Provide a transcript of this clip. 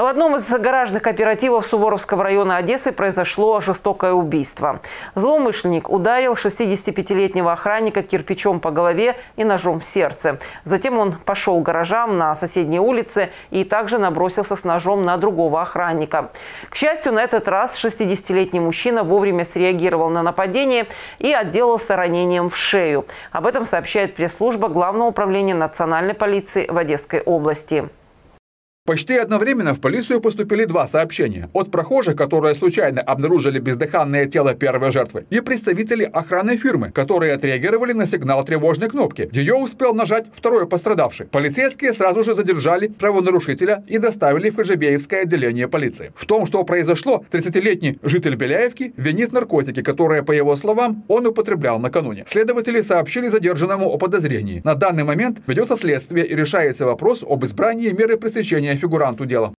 В одном из гаражных кооперативов Суворовского района Одессы произошло жестокое убийство. Злоумышленник ударил 65-летнего охранника кирпичом по голове и ножом в сердце. Затем он пошел к гаражам на соседней улице и также набросился с ножом на другого охранника. К счастью, на этот раз 60-летний мужчина вовремя среагировал на нападение и отделался ранением в шею. Об этом сообщает пресс-служба Главного управления национальной полиции в Одесской области. Почти одновременно в полицию поступили два сообщения. От прохожих, которые случайно обнаружили бездыханное тело первой жертвы, и представителей охранной фирмы, которые отреагировали на сигнал тревожной кнопки. Ее успел нажать второй пострадавший. Полицейские сразу же задержали правонарушителя и доставили в Хажибеевское отделение полиции. В том, что произошло, 30-летний житель Беляевки винит наркотики, которые, по его словам, он употреблял накануне. Следователи сообщили задержанному о подозрении. На данный момент ведется следствие и решается вопрос об избрании меры пресечения фигуранту дела.